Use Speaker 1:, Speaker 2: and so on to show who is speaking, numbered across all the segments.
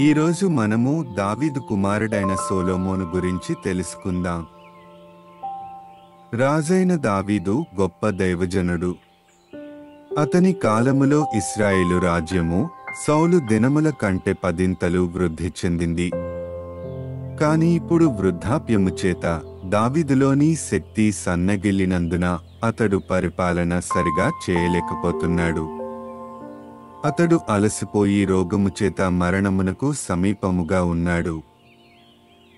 Speaker 1: ఈరోజు మనము దావీదు కుమారుడైన సోలోమోను గురించి తెలుసుకుందాం. రాజైన దావీదు గొప్ప దైవజనుడు. అతని కాలములో ఇస్రాయేలు రాజ్యము సౌలు దినముల కంటే పదింతలు వృద్ధి చెందింది. కాని ఇప్పుడు వృద్ధాప్యము చేత దావీదులోని శక్తి సన్నగిల్లినందున అతడు పరిపాలన సరిగా చేయలేకపోతున్నాడు. అతడు అలసిపోయి రోగము చేత మరణమునకు సమీపముగా ఉన్నాడు.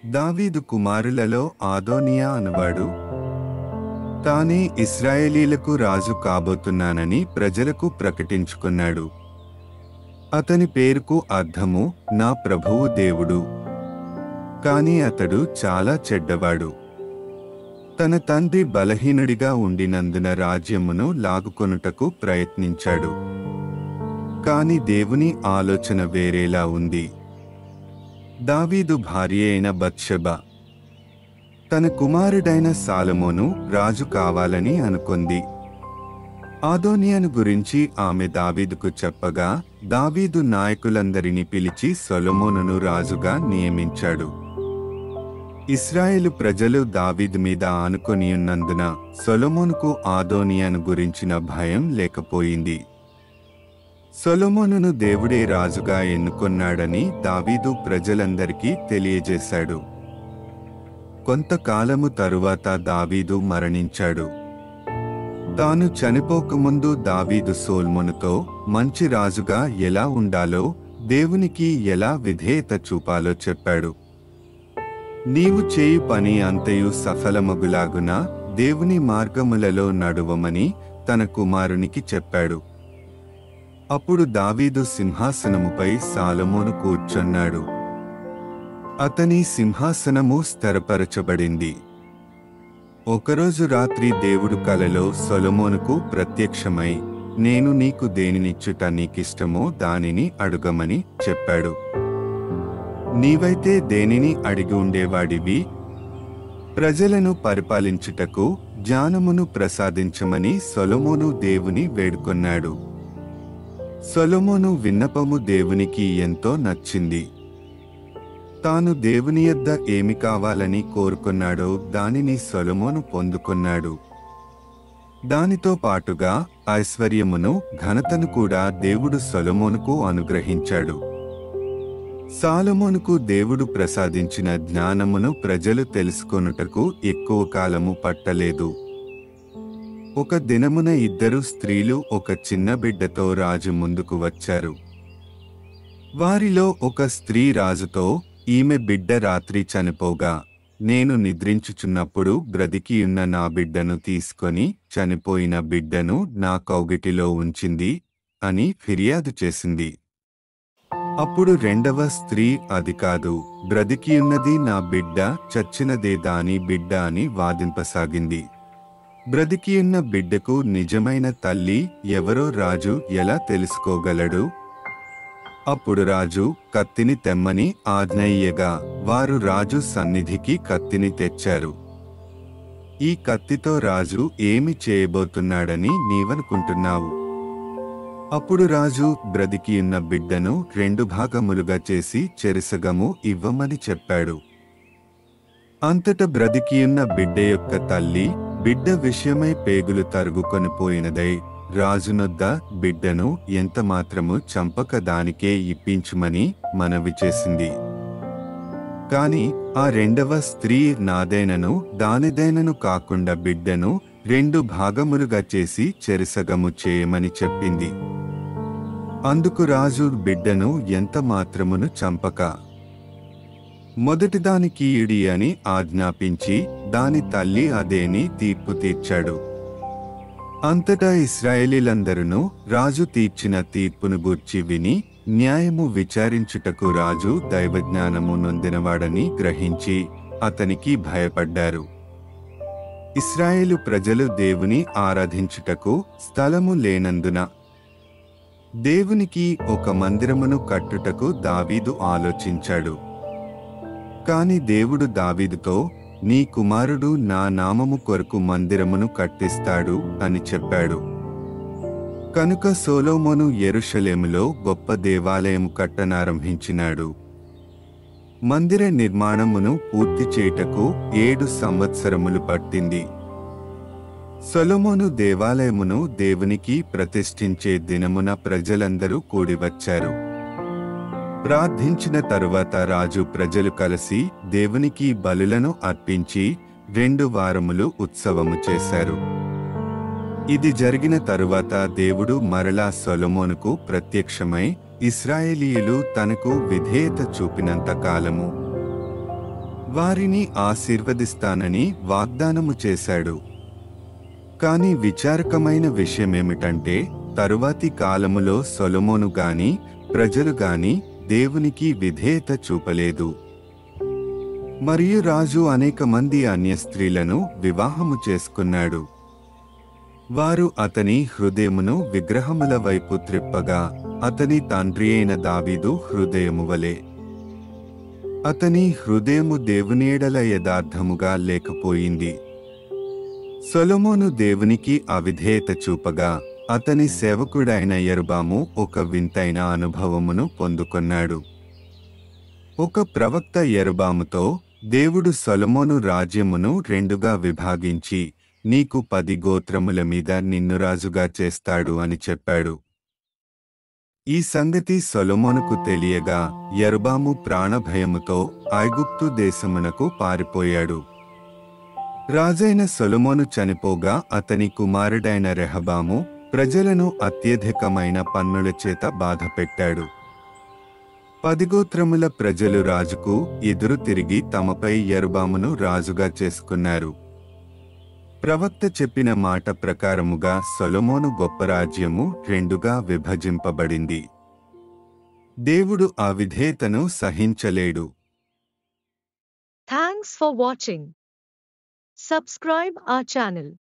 Speaker 1: దావీదు కుమారులలో ఆదోనియా అనవాడు. తానే ఇస్రాయేలీలకు రాజు కాబోతున్నానని ప్రజలకు ప్రకటించుకున్నాడు. అతని పేరుకు అర్థము నా ప్రభువు దేవుడు. కాని అతడు చాలా చెడ్డవాడు. తన తండ్రి బలహీనుడిగా ఉండినందున రాజ్యమును లాగుకొనుటకు ప్రయత్నించాడు. కాని దేవుని ఆలోచన వేరేలా ఉంది. దావీదు భార్య అయిన బత్షబ తన కుమారుడైన సాలమోను రాజు కావాలని అనుకుంది. ఆదోనియను గురించి ఆమె దావీదుకు చెప్పగా దావీదు నాయకులందరినీ పిలిచి సొలమోనును రాజుగా నియమించాడు. ఇస్రాయేలు ప్రజలు దావీదు మీద ఆనుకొని ఉన్నందున సొలొమోనుకు ఆదోనియను గురించిన భయం లేకపోయింది. సొలొమోనును దేవుడే రాజుగా ఎన్నుకొన్నాడని దావీదు ప్రజలందరికీ తెలియజేశాడు. కొంతకాలము తరువాత దావీదు మరణించాడు. తాను చనిపోకముందు దావీదు సోల్మోనుతో మంచి రాజుగా ఎలా ఉండాలో దేవునికి ఎలా విధేయత చూపాలో చెప్పాడు. నీవు చేయు పని అంతయు సఫలమగులాగున దేవుని మార్గములలో నడువమని తన కుమారునికి చెప్పాడు. అప్పుడు దావీదు సింహాసనముపై సాలమోను కూర్చున్నాడు. అతని సింహాసనము స్థిరపరచబడింది. ఒకరోజు రాత్రి దేవుడు కలలో సొలమోనుకు ప్రత్యక్షమై నేను నీకు దేనినిచ్చుట నీకిష్టమో దానిని అడుగమని చెప్పాడు. నీవైతే దేనిని అడిగి ఉండేవాడివి? ప్రజలను పరిపాలించుటకు జ్ఞానమును ప్రసాదించమని సొలమోను దేవుని వేడుకొన్నాడు. సొలొమోను విన్నపము దేవునికి ఎంతో నచ్చింది. తాను దేవుని యొద్ద ఏమి కావాలని కోరుకున్నాడో దానిని సొలొమోను పొందుకున్నాడు. దానితో పాటుగా ఐశ్వర్యమును ఘనతను కూడా దేవుడు సొలొమోనుకు అనుగ్రహించాడు. సాలమోనుకు దేవుడు ప్రసాదించిన జ్ఞానమును ప్రజలు తెలుసుకొనుటకు ఎక్కువ కాలము పట్టలేదు. ఒక దినమున ఇద్దరు స్త్రీలు ఒక చిన్న బిడ్డతో రాజు ముందుకు వచ్చారు. వారిలో ఒక స్త్రీ రాజుతో ఈమె బిడ్డ రాత్రి చనిపోగా నేను నిద్రించుచున్నప్పుడు బ్రతికియున్న నా బిడ్డను తీసుకొని చనిపోయిన బిడ్డను నా కౌగిటిలో ఉంచింది అని ఫిర్యాదు చేసింది. అప్పుడు రెండవ స్త్రీ అది కాదు బ్రతికియున్నది నా బిడ్డ చచ్చినదే దాని బిడ్డ అని వాదింపసాగింది. బ్రతికియున్న బిడ్డకు నిజమైన తల్లి ఎవరో రాజు ఎలా తెలుసుకోగలడు? అప్పుడు రాజు కత్తిని తెమ్మని ఆజ్ఞయ్యగా వారు రాజు సన్నిధికి కత్తిని తెచ్చారు. ఈ కత్తితో రాజు ఏమి చేయబోతున్నాడని నీవనుకుంటున్నావు? అప్పుడు రాజు బ్రతికియున్న బిడ్డను రెండు భాగములుగా చేసి చెరిసగము ఇవ్వమని చెప్పాడు. అంతట బ్రతికియున్న బిడ్డ యొక్క తల్లి బిడ్డ విషయమై పేగులు తరుగుకొని పోయినదై రాజునొద్ద బిడ్డను ఎంత మాత్రము చంపక దానికే ఇప్పించుమని మనవి చేసింది. కాని ఆ రెండవ స్త్రీ నాదేనను దానిదేనను కాకుండా బిడ్డను రెండు భాగములుగా చేసి చెరిసగము చేయమని చెప్పింది. అందుకు రాజు బిడ్డను ఎంత మాత్రమును చంపక మొదటిదానికి ఇడి అని ఆజ్ఞాపించి దాని తల్లి అదేని తీర్పు తీర్చాడు. అంతటా ఇస్రాయేలీలందరూ రాజు తీర్చిన తీర్పును గూర్చి విని న్యాయము విచారించుటకు రాజు దైవజ్ఞానము నొందినవాడని గ్రహించి అతనికి భయపడ్డారు. ఇస్రాయేలు ప్రజలు దేవుని ఆరాధించుటకు స్థలము లేనందున దేవునికి ఒక మందిరమును కట్టుటకు దావీదు ఆలోచించాడు. కాని దేవుడు దావీదుతో నీ కుమారుడు నా నామము కొరకు మందిరమును కట్టిస్తాడు అని చెప్పాడు. కనుక సోలోమోను ఎరుషలేములో గొప్ప దేవాలయం కట్టనారంభించినాడు. మందిర నిర్మాణమును పూర్తి చేయుటకు ఏడు సంవత్సరములు పట్టింది. సొలొమోను దేవాలయమును దేవునికి ప్రతిష్ఠించే దినమున ప్రజలందరూ కూడివచ్చారు. ప్రార్థించిన తరువాత రాజు ప్రజలు కలిసి దేవునికి బలులను అర్పించి రెండు వారములు ఉత్సవము చేశారు. ఇది జరిగిన తరువాత దేవుడు మరలా సొలమోనుకు ప్రత్యక్షమై ఇస్రాయేలీయులు తనకు విధేయత చూపినంత కాలము. వారిని ఆశీర్వదిస్తానని వాగ్దానము చేశాడు. కాని విచారకమైన విషయమేమిటంటే తరువాతి కాలములో సొలమోను గాని ప్రజలు గాని దేవునికి విధేయత చూపలేదు. మరియు రాజు అనేక మంది అన్య స్త్రీలను వివాహము చేసుకున్నాడు. వారు అతని హృదయమును విగ్రహముల వైపు త్రిప్పగా అతని తండ్రి అయిన దావీదు హృదయము వలె. అతని హృదయము దేవునేడల యథార్థముగా లేకపోయింది. సొలమోను దేవునికి అవిధేయత చూపగా అతని సేవకుడైన ఎరుబాము ఒక వింతైన అనుభవమును పొందుకొన్నాడు. ఒక ప్రవక్త ఎరుబాముతో దేవుడు సొలమోను రాజ్యమును రెండుగా విభాగించి నీకు పది గోత్రముల మీద నిన్ను రాజుగా చేస్తాడు అని చెప్పాడు. ఈ సంగతి సొలమోనుకు తెలియగా ఎరుబాము ప్రాణభయముతో ఐగుప్తు దేశమునకు పారిపోయాడు. రాజైన సొలమోను చనిపోగా అతని కుమారుడైన రెహబాము ప్రజలను అత్యధికమైన పన్నుల చేత బాధపెట్టాడు. పదిగోత్రముల ప్రజలు రాజుకు ఎదురు తిరిగి తమపై ఎరుబామును రాజుగా చేసుకున్నారు. ప్రవక్త చెప్పిన మాట ప్రకారముగా సొలమోను గొప్ప రాజ్యము రెండుగా విభజింపబడింది. దేవుడు ఆ విధేయతను సహించలేడు.
Speaker 2: థ్యాంక్స్ ఫర్ వాచింగ్ సబ్స్క్రైబ్ ఆ ఛానల్